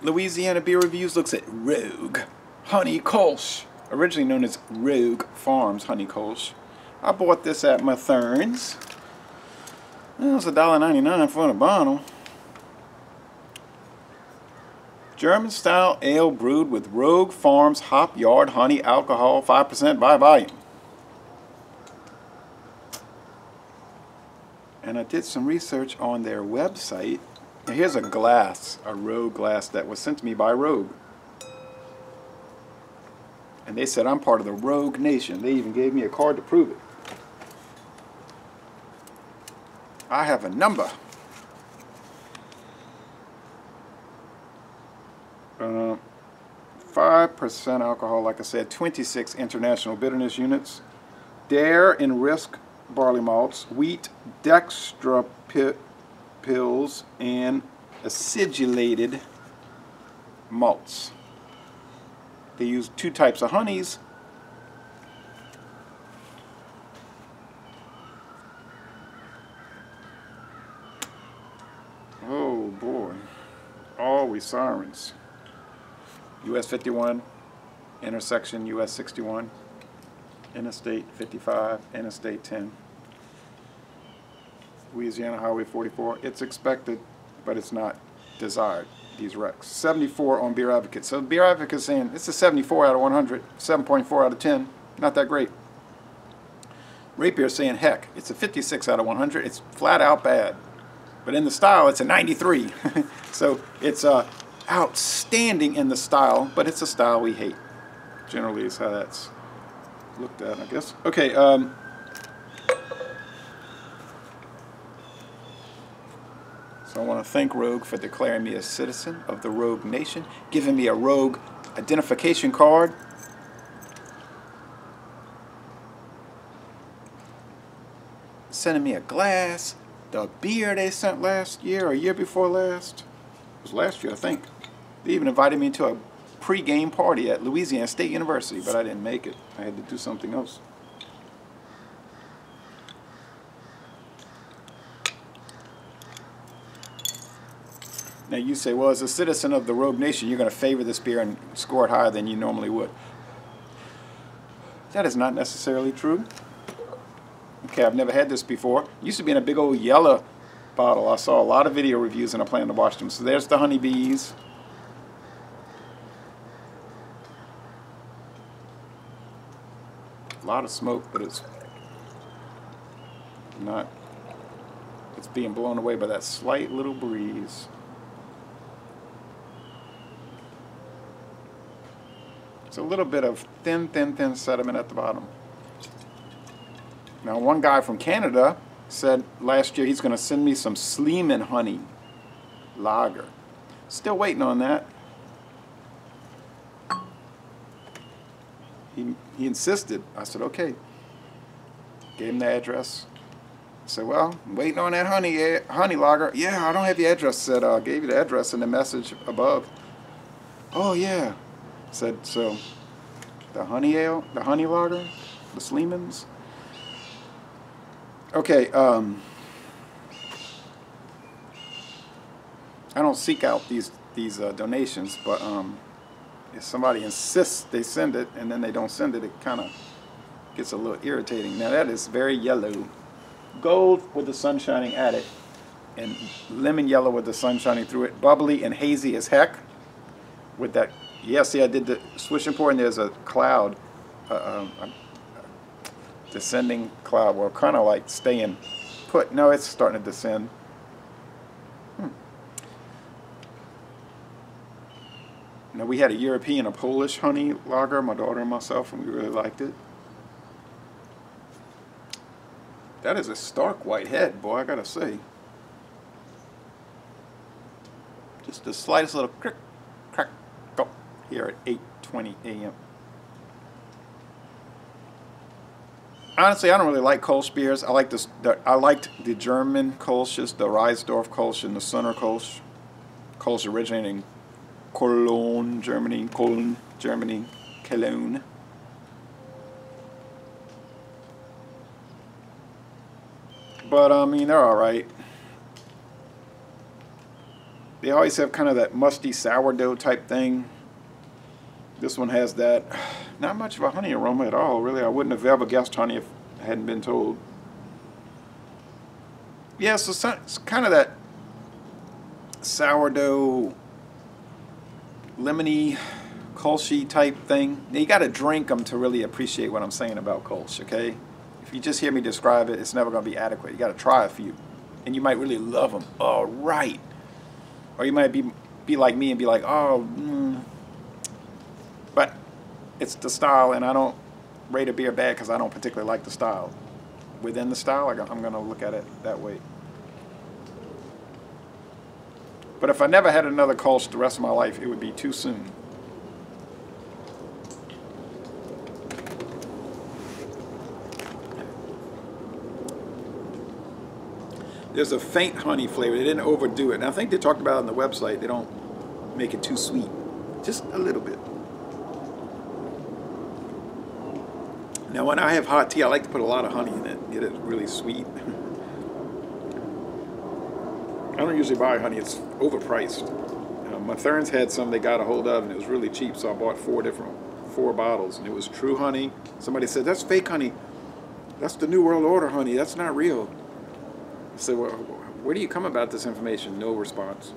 Louisiana Beer Reviews looks at Rogue Honey Kolsch, originally known as Rogue Farms Honey Kolsch. I bought this at Matherne's. It was $1.99 for a bottle. German style ale brewed with Rogue Farms hop yard honey alcohol 5% by volume. And I did some research on their website. Here's a glass, a Rogue glass that was sent to me by Rogue. And they said I'm part of the Rogue Nation. They even gave me a card to prove it. I have a number. Uh, 5% alcohol, like I said, 26 international bitterness units. Dare and Risk barley malts, wheat, dextra pills, and acidulated malts. They use two types of honeys. Oh boy, always sirens. US 51, intersection US 61, Interstate 55, Interstate 10, Louisiana Highway 44. It's expected, but it's not desired, these wrecks. 74 on Beer Advocate. So Beer Advocate is saying it's a 74 out of 100, 7.4 out of 10. Not that great. Rate Beer saying, heck, it's a 56 out of 100. It's flat out bad. But in the style, it's a 93. so it's uh, outstanding in the style, but it's a style we hate. Generally is how that's looked at, I guess. Okay, um, I want to thank Rogue for declaring me a citizen of the Rogue Nation, giving me a Rogue identification card. Sending me a glass, the beer they sent last year or year before last. It was last year, I think. They even invited me to a pre-game party at Louisiana State University, but I didn't make it. I had to do something else. Now you say, well, as a citizen of the Rogue Nation, you're going to favor this beer and score it higher than you normally would. That is not necessarily true. Okay, I've never had this before. It used to be in a big old yellow bottle. I saw a lot of video reviews and I plan to watch them. So there's the honeybees. A lot of smoke, but it's not, it's being blown away by that slight little breeze. It's a little bit of thin, thin, thin sediment at the bottom. Now, one guy from Canada said last year he's going to send me some Sleeman honey lager. Still waiting on that. He, he insisted. I said, okay. Gave him the address. I said, well, I'm waiting on that honey eh, honey lager. Yeah, I don't have the address. Said, I uh, gave you the address in the message above. Oh, yeah. Said, so the honey ale, the honey lager, the Sleemans. Okay, um, I don't seek out these these uh, donations, but um, if somebody insists they send it and then they don't send it, it kind of gets a little irritating. Now that is very yellow. Gold with the sun shining at it and lemon yellow with the sun shining through it. Bubbly and hazy as heck with that. Yeah, see I did the swishing pour and there's a cloud, uh, um, a descending cloud. Well, kind of like staying put. No, it's starting to descend. Now we had a European, a Polish honey lager, my daughter and myself, and we really liked it. That is a stark white head, boy, I gotta say. Just the slightest little crick, at 8.20 a.m. Honestly, I don't really like Kolsch beers. I like this. The, I liked the German Kolsch's, the Reissdorf Kolsch and the Sunner Kolsch. Kolsch originating Cologne, Germany, Cologne, Germany, Cologne. But I mean, they're all right. they always have kind of that musty sourdough type thing. This one has that. Not much of a honey aroma at all, really. I wouldn't have ever guessed honey if I hadn't been told. Yeah, so it's kind of that sourdough, lemony, Kolsche type thing. Now, you got to drink them to really appreciate what I'm saying about Kolsch, okay? If you just hear me describe it, it's never going to be adequate. You got to try a few, and you might really love them. All right. Or you might be be like me and be like, oh, mm. But it's the style, and I don't rate a beer bad because I don't particularly like the style. Within the style, I'm going to look at it that way. But if I never had another Kolsch the rest of my life, it would be too soon. There's a faint honey flavor. They didn't overdo it. And I think they talked about it on the website. They don't make it too sweet. Just a little bit. Now when I have hot tea, I like to put a lot of honey in it. Get it really sweet. I don't usually buy honey. It's overpriced. Uh, Matherne's had some they got a hold of and it was really cheap. So I bought four different, four bottles. And it was true honey. Somebody said, that's fake honey. That's the New World Order honey. That's not real. I said, well, where do you come about this information? No response.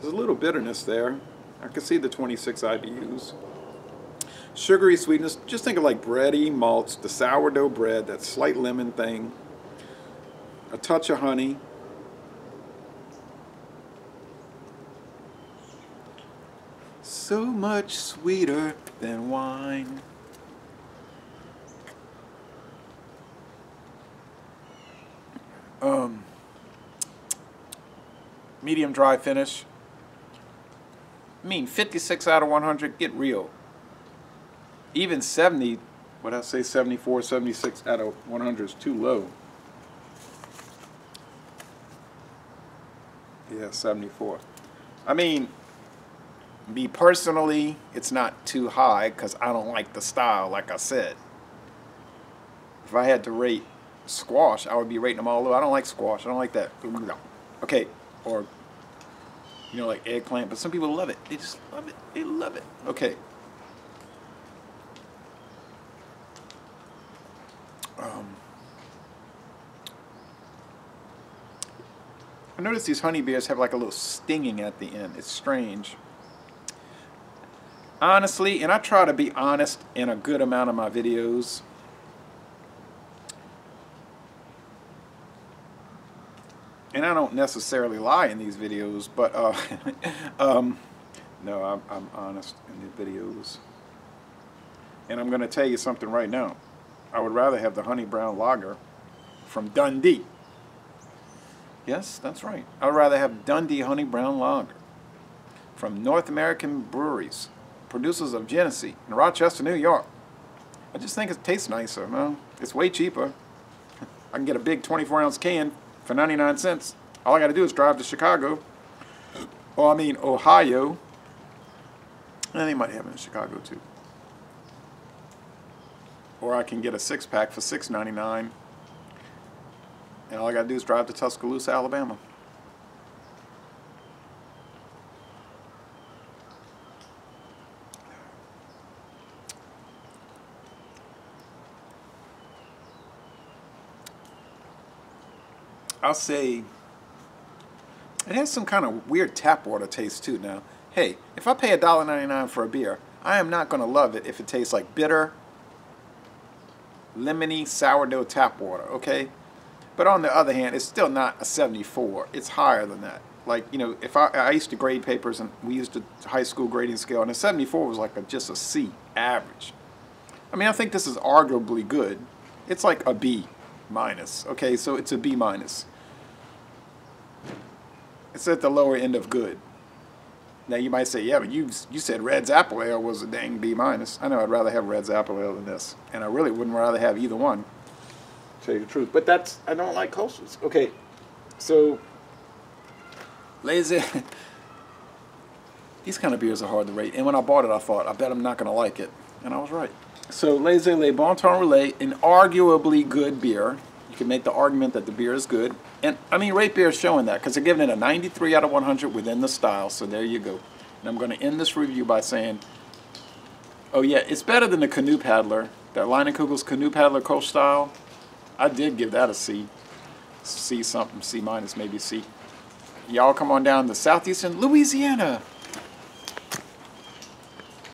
There's a little bitterness there. I can see the 26 IBUs. Sugary sweetness, just think of like bready malts, the sourdough bread, that slight lemon thing, a touch of honey, so much sweeter than wine. Um, medium dry finish. Mean, 56 out of 100, get real. Even 70, what I say, 74, 76 out of 100 is too low. Yeah, 74. I mean, me personally, it's not too high because I don't like the style, like I said. If I had to rate squash, I would be rating them all low. I don't like squash. I don't like that. Okay, or, you know, like eggplant. But some people love it. They just love it. They love it. Okay. Um, I notice these honey beers have like a little stinging at the end. It's strange honestly, and I try to be honest in a good amount of my videos, and I don't necessarily lie in these videos, but uh, um, no, I'm, I'm honest in the videos. And I'm going to tell you something right now. I would rather have the honey brown lager from Dundee. Yes, that's right. I would rather have Dundee honey brown lager from North American breweries producers of Genesee in Rochester, New York. I just think it tastes nicer, man. It's way cheaper. I can get a big 24 ounce can for 99 cents. All I got to do is drive to Chicago, or I mean Ohio. And they might have it in Chicago too. Or I can get a six pack for $6.99. And all I got to do is drive to Tuscaloosa, Alabama. I'll say it has some kind of weird tap water taste too now. Hey, if I pay $1.99 for a beer, I am not going to love it if it tastes like bitter, lemony sourdough tap water, okay? But on the other hand, it's still not a 74. It's higher than that. Like, you know, if I, I used to grade papers and we used a high school grading scale and a 74 was like a, just a C, average. I mean, I think this is arguably good. It's like a B minus. Okay, so it's a B minus. It's at the lower end of good. Now you might say, yeah, but you you said Red's Apple Ale was a dang B minus. I know I'd rather have Red's Apple Ale than this, and I really wouldn't rather have either one. To tell you the truth, but that's I don't like coasters. Okay, so lazy. These kind of beers are hard to rate, and when I bought it, I thought I bet I'm not gonna like it, and I was right. So Laissez Les Bons Temps Rouler, an arguably good beer. Can make the argument that the beer is good. And I mean, Rate Beer is showing that because they're giving it a 93 out of 100 within the style. So there you go. And I'm going to end this review by saying, oh yeah, it's better than the Canoe Paddler. That Leinenkugel's Canoe Paddler Kolsch style. I did give that a C. C something, C minus, maybe C. Y'all come on down to southeastern Louisiana.